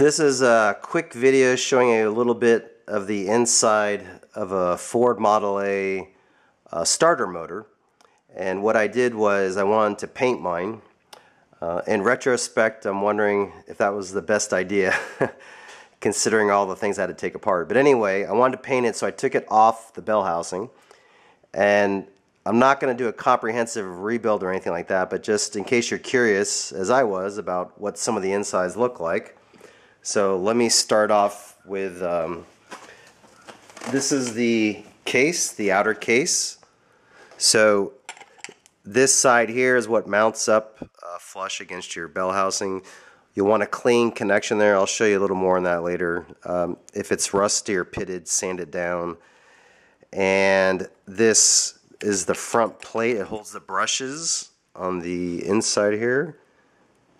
This is a quick video showing a little bit of the inside of a Ford Model A uh, starter motor. And what I did was I wanted to paint mine. Uh, in retrospect, I'm wondering if that was the best idea, considering all the things I had to take apart. But anyway, I wanted to paint it, so I took it off the bell housing. And I'm not going to do a comprehensive rebuild or anything like that, but just in case you're curious, as I was, about what some of the insides look like. So let me start off with, um, this is the case, the outer case. So this side here is what mounts up uh, flush against your bell housing. You'll want a clean connection there. I'll show you a little more on that later. Um, if it's rusty or pitted, sand it down. And this is the front plate. It holds the brushes on the inside here.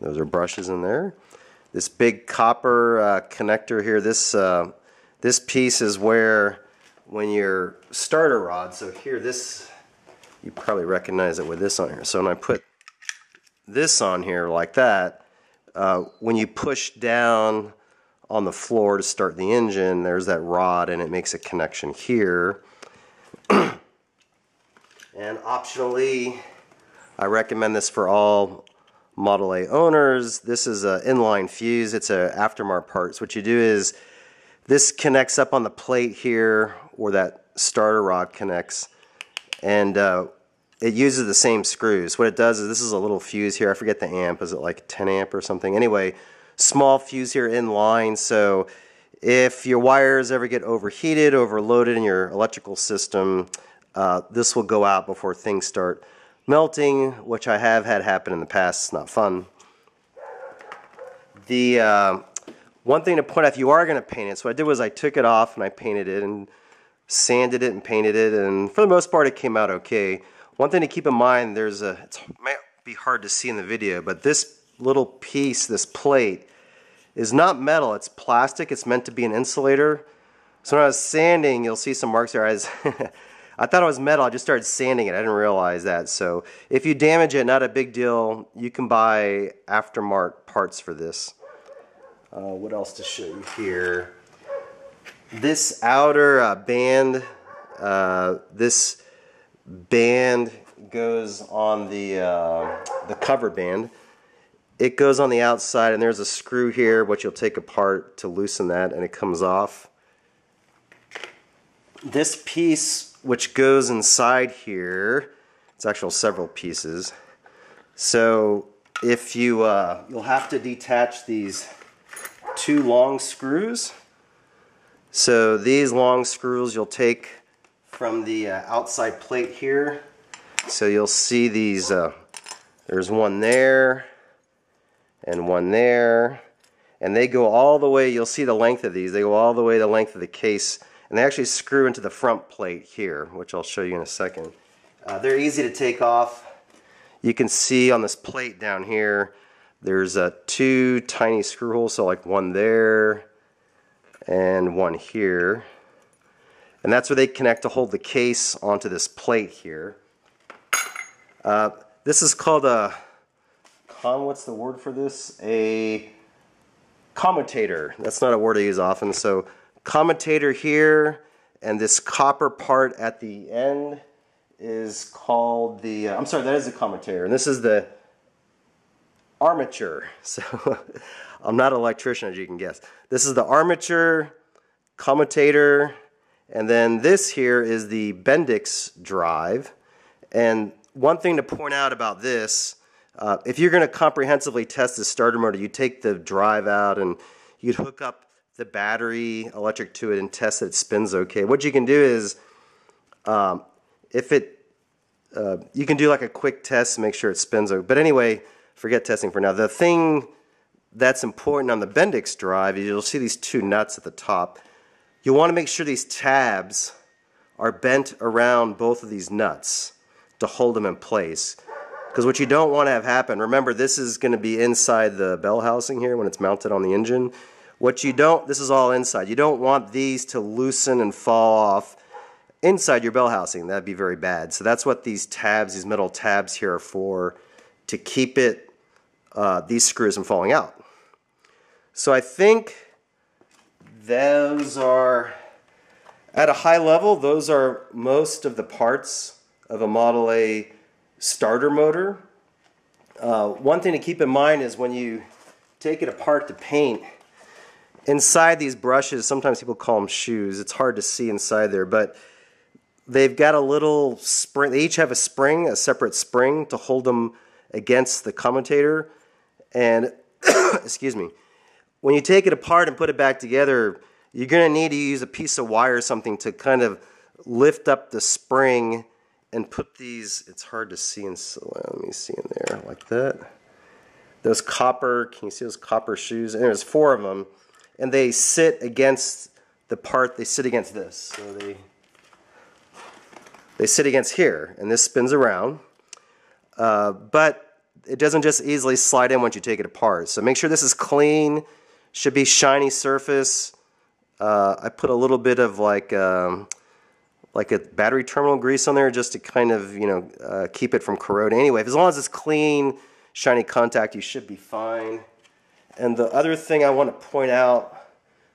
Those are brushes in there. This big copper uh, connector here, this, uh, this piece is where when your starter rod, so here this, you probably recognize it with this on here. So when I put this on here like that, uh, when you push down on the floor to start the engine, there's that rod and it makes a connection here. And optionally, I recommend this for all Model A owners. This is an inline fuse. It's an aftermarket part. So what you do is this connects up on the plate here where that starter rod connects. And uh, it uses the same screws. What it does is this is a little fuse here. I forget the amp. Is it like 10 amp or something? Anyway, small fuse here in line. So if your wires ever get overheated, overloaded in your electrical system, uh, this will go out before things start melting, which I have had happen in the past. It's not fun. The uh, one thing to point out, if you are going to paint it, so what I did was I took it off and I painted it and sanded it and painted it, and for the most part it came out okay. One thing to keep in mind, there's a, it might be hard to see in the video, but this little piece, this plate, is not metal, it's plastic, it's meant to be an insulator. So when I was sanding, you'll see some marks there. I was I thought it was metal. I just started sanding it. I didn't realize that. So if you damage it, not a big deal. You can buy aftermarket parts for this. Uh, what else to show you here? This outer uh, band, uh, this band goes on the uh, the cover band. It goes on the outside, and there's a screw here, which you'll take apart to loosen that, and it comes off. This piece which goes inside here. It's actually several pieces. So if you, uh, you'll have to detach these two long screws. So these long screws you'll take from the uh, outside plate here. So you'll see these, uh, there's one there and one there. And they go all the way, you'll see the length of these, they go all the way the length of the case and they actually screw into the front plate here, which I'll show you in a second. Uh, they're easy to take off. You can see on this plate down here, there's uh, two tiny screw holes, so like one there and one here. And that's where they connect to hold the case onto this plate here. Uh, this is called a, con, what's the word for this? A commutator. That's not a word I use often, so commutator here and this copper part at the end is called the, uh, I'm sorry, that is a commutator. And this is the armature. So I'm not an electrician as you can guess. This is the armature, commutator, and then this here is the Bendix drive. And one thing to point out about this, uh, if you're going to comprehensively test the starter motor, you take the drive out and you'd hook up the battery electric to it and test that it spins okay. What you can do is, um, if it, uh, you can do like a quick test to make sure it spins okay. But anyway, forget testing for now. The thing that's important on the Bendix drive is you'll see these two nuts at the top. You want to make sure these tabs are bent around both of these nuts to hold them in place. Because what you don't want to have happen, remember this is going to be inside the bell housing here when it's mounted on the engine. What you don't, this is all inside. You don't want these to loosen and fall off inside your bell housing. That'd be very bad. So that's what these tabs, these metal tabs here are for, to keep it, uh, these screws from falling out. So I think those are, at a high level, those are most of the parts of a Model A starter motor. Uh, one thing to keep in mind is when you take it apart to paint, inside these brushes, sometimes people call them shoes, it's hard to see inside there, but they've got a little spring, they each have a spring, a separate spring to hold them against the commutator. And, excuse me, when you take it apart and put it back together, you're going to need to use a piece of wire or something to kind of lift up the spring and put these, it's hard to see, in, let me see in there, like that. Those copper, can you see those copper shoes? And there's four of them. And they sit against the part, they sit against this. So they, they sit against here, and this spins around. Uh, but it doesn't just easily slide in once you take it apart. So make sure this is clean, should be shiny surface. Uh, I put a little bit of like um, like a battery terminal grease on there just to kind of, you know, uh, keep it from corroding. Anyway, as long as it's clean, shiny contact, you should be fine. And the other thing I want to point out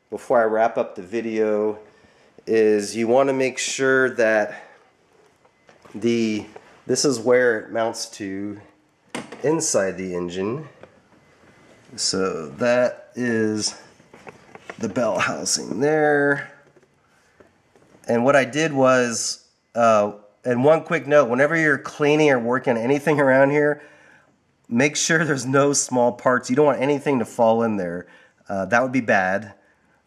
before I wrap up the video is you want to make sure that the this is where it mounts to inside the engine. So that is the bell housing there. And what I did was, uh, and one quick note, whenever you're cleaning or working anything around here, make sure there's no small parts. You don't want anything to fall in there. Uh, that would be bad.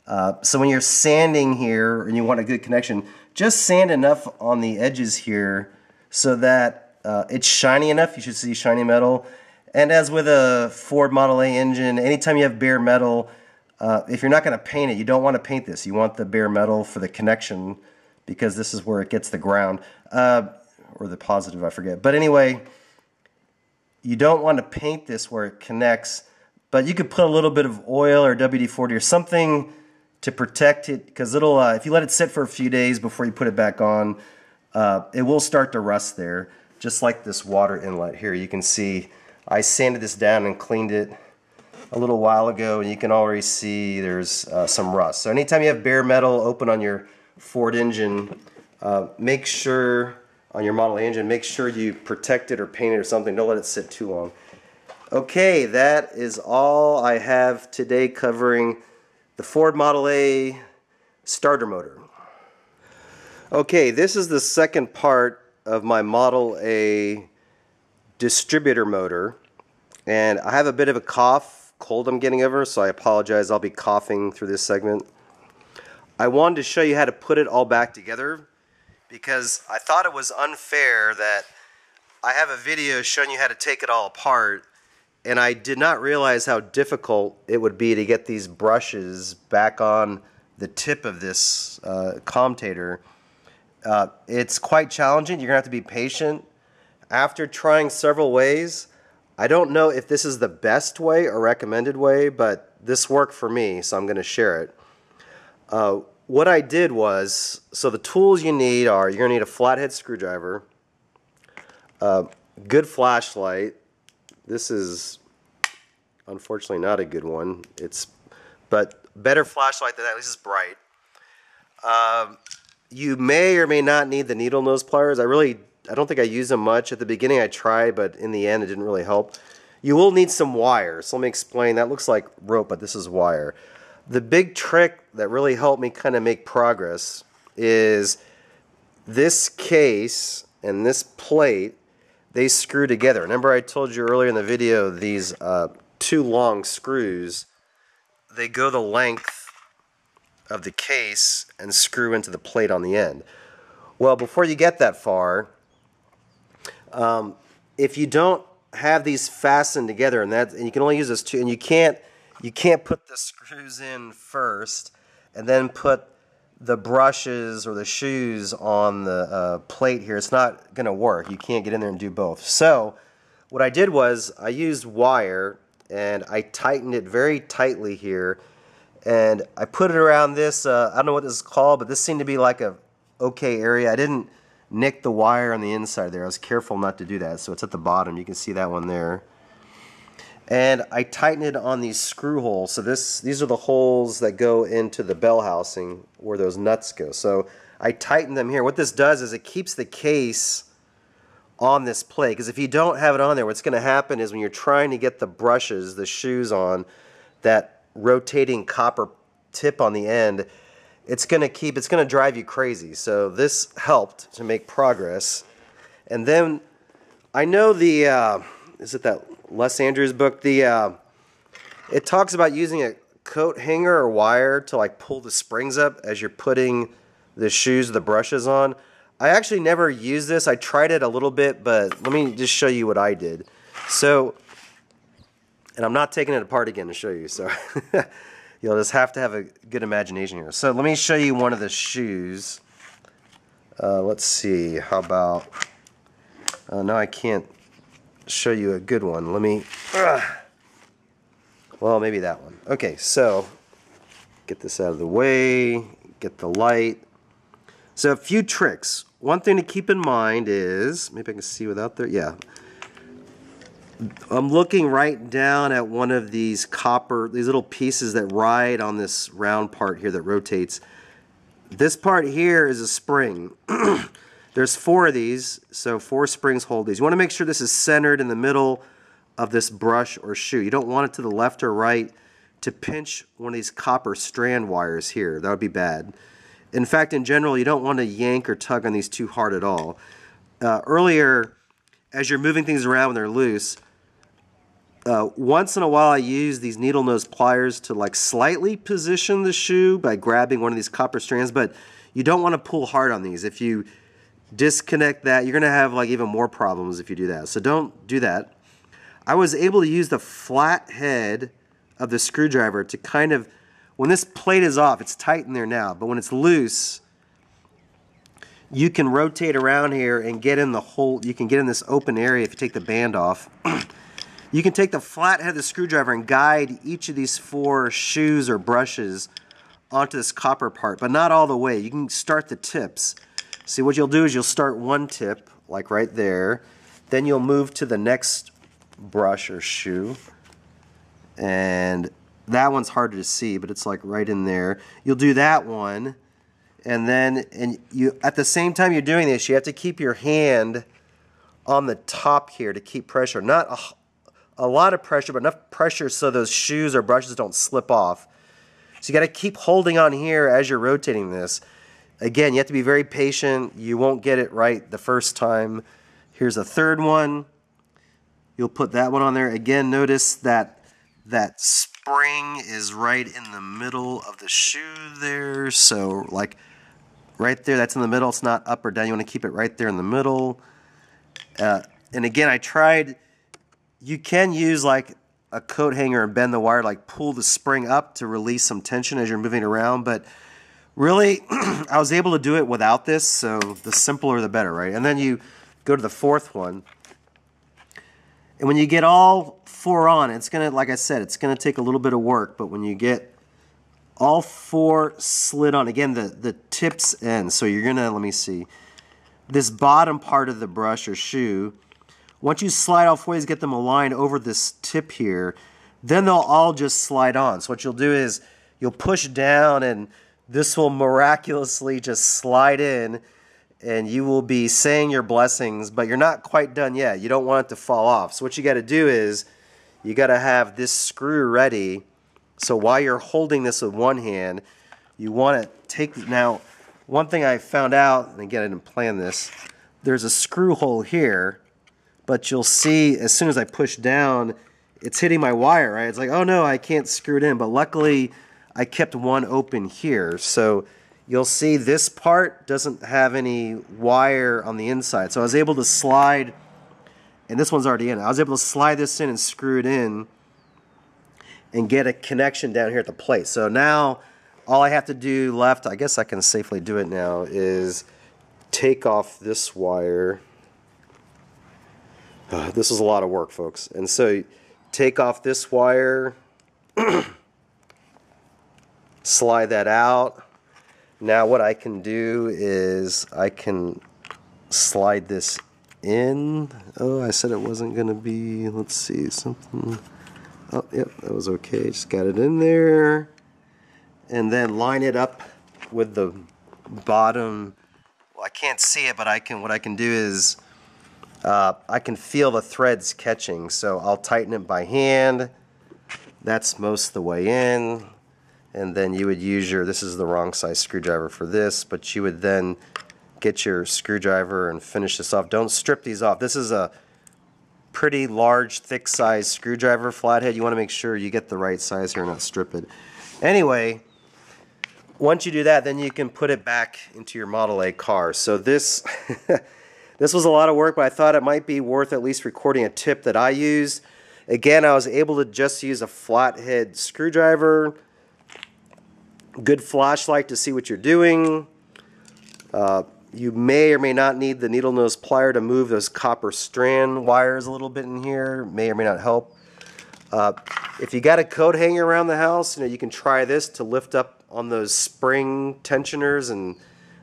Uh, so when you're sanding here and you want a good connection, just sand enough on the edges here so that uh, it's shiny enough. You should see shiny metal. And as with a Ford Model A engine, anytime you have bare metal, uh, if you're not going to paint it, you don't want to paint this. You want the bare metal for the connection because this is where it gets the ground. Uh, or the positive, I forget. But anyway, you don't want to paint this where it connects, but you could put a little bit of oil or WD-40 or something to protect it because it'll, uh, if you let it sit for a few days before you put it back on, uh, it will start to rust there, just like this water inlet here. You can see I sanded this down and cleaned it a little while ago and you can already see there's uh, some rust. So anytime you have bare metal open on your Ford engine, uh, make sure on your Model engine, make sure you protect it or paint it or something. Don't let it sit too long. Okay, that is all I have today covering the Ford Model A starter motor. Okay, this is the second part of my Model A distributor motor. And I have a bit of a cough, cold I'm getting over, so I apologize. I'll be coughing through this segment. I wanted to show you how to put it all back together because I thought it was unfair that I have a video showing you how to take it all apart and I did not realize how difficult it would be to get these brushes back on the tip of this uh, commutator. Uh, it's quite challenging. You're going to have to be patient. After trying several ways, I don't know if this is the best way or recommended way, but this worked for me, so I'm going to share it. Uh, what I did was, so the tools you need are, you're to need a flathead screwdriver, a good flashlight. This is unfortunately not a good one. It's, but better flashlight than that, at least it's bright. Um, you may or may not need the needle nose pliers. I really, I don't think I use them much. At the beginning I tried, but in the end it didn't really help. You will need some wire. So let me explain. That looks like rope, but this is wire. The big trick that really helped me kind of make progress is this case and this plate, they screw together. Remember I told you earlier in the video, these uh, two long screws, they go the length of the case and screw into the plate on the end. Well, before you get that far, um, if you don't have these fastened together, and that, and you can only use this two, and you can't you can't put the screws in first and then put the brushes or the shoes on the uh, plate here. It's not going to work. You can't get in there and do both. So what I did was I used wire and I tightened it very tightly here and I put it around this, uh, I don't know what this is called, but this seemed to be like a okay area. I didn't nick the wire on the inside there. I was careful not to do that. So it's at the bottom. You can see that one there. And I tighten it on these screw holes. So this these are the holes that go into the bell housing where those nuts go. So I tighten them here. What this does is it keeps the case on this plate because if you don't have it on there, what's going to happen is when you're trying to get the brushes, the shoes on, that rotating copper tip on the end, it's going to keep, it's going to drive you crazy. So this helped to make progress. And then I know the, uh, is it that Les Andrews book? The, uh, it talks about using a coat hanger or wire to like pull the springs up as you're putting the shoes, the brushes on. I actually never used this. I tried it a little bit, but let me just show you what I did. So, and I'm not taking it apart again to show you, so you'll just have to have a good imagination here. So let me show you one of the shoes. Uh, let's see, how about, uh, no I can't show you a good one. Let me, uh, well maybe that one. Okay, so get this out of the way, get the light. So a few tricks. One thing to keep in mind is, maybe I can see without there, yeah. I'm looking right down at one of these copper, these little pieces that ride on this round part here that rotates. This part here is a spring. There's four of these, so four springs hold these. You want to make sure this is centered in the middle of this brush or shoe. You don't want it to the left or right to pinch one of these copper strand wires here. That would be bad. In fact, in general, you don't want to yank or tug on these too hard at all. Uh, earlier, as you're moving things around when they're loose, uh, once in a while I use these needle nose pliers to like slightly position the shoe by grabbing one of these copper strands, but you don't want to pull hard on these. If you disconnect that, you're going to have like even more problems if you do that. So don't do that. I was able to use the flat head of the screwdriver to kind of when this plate is off, it's tight in there now, but when it's loose, you can rotate around here and get in the hole, you can get in this open area if you take the band off. you can take the flat head of the screwdriver and guide each of these four shoes or brushes onto this copper part, but not all the way. You can start the tips. See, what you'll do is you'll start one tip, like right there, then you'll move to the next brush or shoe, and that one's harder to see, but it's like right in there. You'll do that one, and then and you at the same time you're doing this, you have to keep your hand on the top here to keep pressure. Not a, a lot of pressure, but enough pressure so those shoes or brushes don't slip off. So you got to keep holding on here as you're rotating this. Again, you have to be very patient. You won't get it right the first time. Here's a third one. You'll put that one on there. Again, notice that that spring is right in the middle of the shoe there. So like right there, that's in the middle. It's not up or down. You want to keep it right there in the middle. Uh, and again, I tried, you can use like a coat hanger and bend the wire, like pull the spring up to release some tension as you're moving around. But really, I was able to do it without this. So the simpler, the better, right? And then you go to the fourth one. And when you get all four on, it's going to, like I said, it's going to take a little bit of work, but when you get all four slid on, again, the, the tips end, so you're going to, let me see, this bottom part of the brush or shoe, once you slide all of get them aligned over this tip here, then they'll all just slide on. So what you'll do is you'll push down and this will miraculously just slide in and you will be saying your blessings, but you're not quite done yet. You don't want it to fall off. So what you got to do is you got to have this screw ready. So while you're holding this with one hand, you want to take now. One thing I found out, and again I didn't plan this. There's a screw hole here, but you'll see as soon as I push down, it's hitting my wire. Right? It's like, oh no, I can't screw it in. But luckily, I kept one open here, so you'll see this part doesn't have any wire on the inside. So I was able to slide, and this one's already in. I was able to slide this in and screw it in and get a connection down here at the plate. So now all I have to do left, I guess I can safely do it now, is take off this wire. Uh, this is a lot of work, folks. And so take off this wire, slide that out, now what I can do is I can slide this in. Oh, I said it wasn't going to be, let's see, something. Oh, yep, that was okay. Just got it in there. And then line it up with the bottom. Well, I can't see it, but I can. What I can do is uh, I can feel the threads catching. So I'll tighten it by hand. That's most the way in. And then you would use your, this is the wrong size screwdriver for this, but you would then get your screwdriver and finish this off. Don't strip these off. This is a pretty large, thick size screwdriver flathead. You want to make sure you get the right size here not strip it. Anyway, once you do that, then you can put it back into your Model A car. So this, this was a lot of work, but I thought it might be worth at least recording a tip that I use. Again, I was able to just use a flathead screwdriver, good flashlight to see what you're doing. Uh, you may or may not need the needle nose plier to move those copper strand wires a little bit in here. May or may not help. Uh, if you got a coat hanger around the house, you know you can try this to lift up on those spring tensioners, and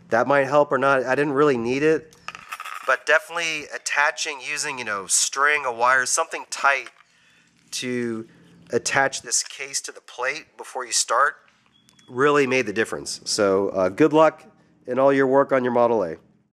that might help or not. I didn't really need it, but definitely attaching using you know string, a wire, something tight to attach this case to the plate before you start really made the difference. So uh, good luck in all your work on your Model A.